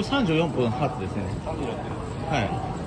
れ34分発ですね。はい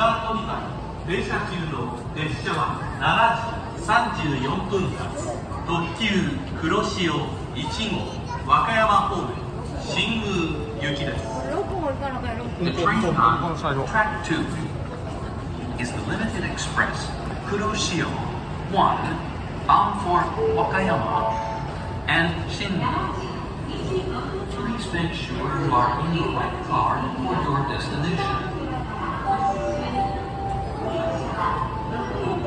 2番乗り場に停車中の列車は7時34分発特急黒潮1号和歌山方面新宮行きです The train on track 2 is the limited express Kuroshio 1 bound for Wakayama and Shinju. Please make sure you are in the right car for your destination. 何?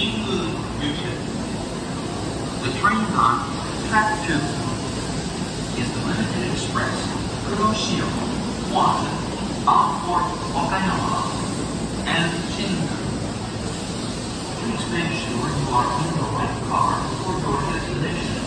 include The train on track two is the Limited Express Kuroshio, Wada, Outport, Okayama, and Shingu. Please make sure you are in the right car for your destination.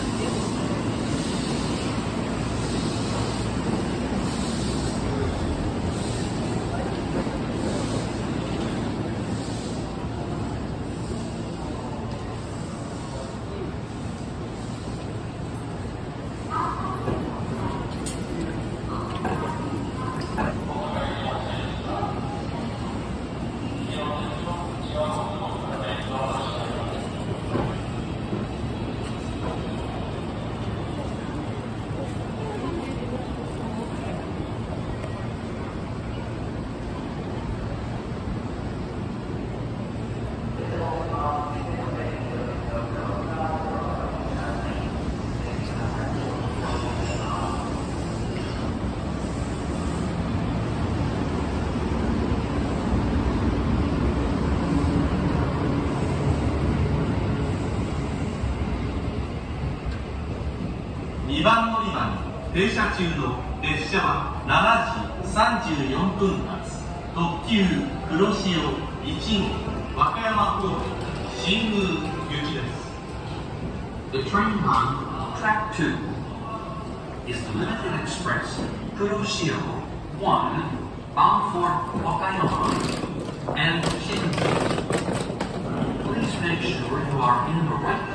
2番乗り場に停車中の列車は7時34分発特急黒潮1号和歌山方面新宮行きです The train on track 2 is the limited express Kuroshio 1 bound for Wakayama and Shinju. Please make sure you are in the right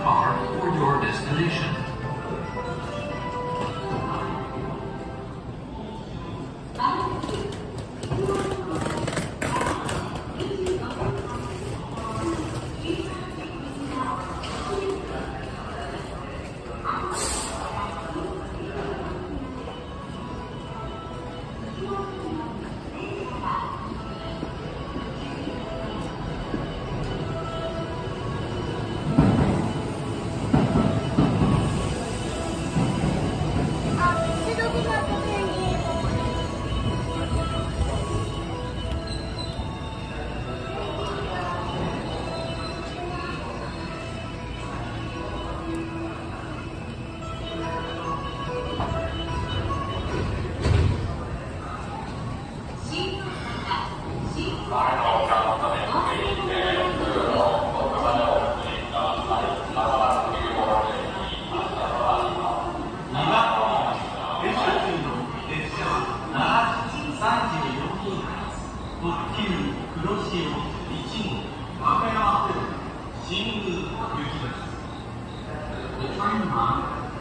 train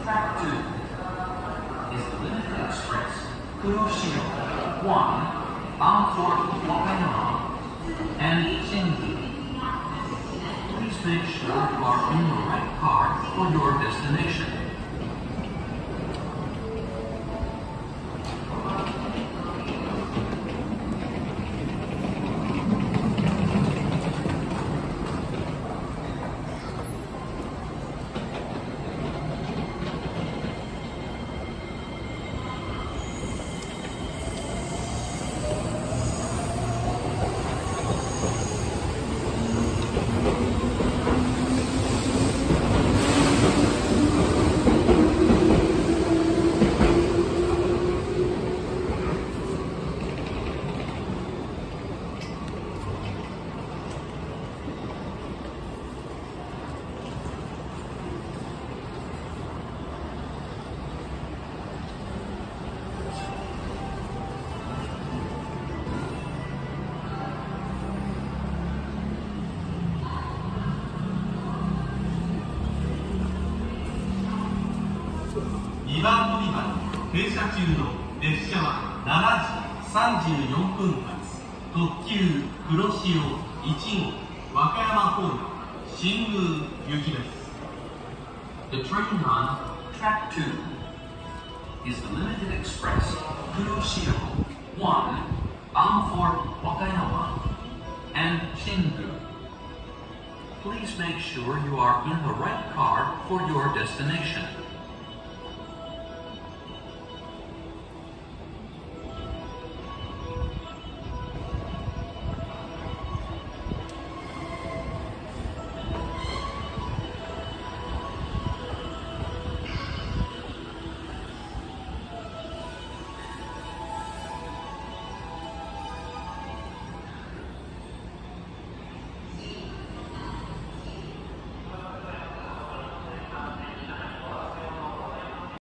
track 2 is the Limited Express Kuroshio 1 bound for Wakayama and Shingu. Please make sure you are in the right car for your destination. 2番乗り場停車中の列車は7時34分発特急黒潮1号和歌山方面新宮行きです The train on track 2 is the limited express Kuroshio 1 bound for Wakayama and Shingu. Please make sure you are in the right car for your destination.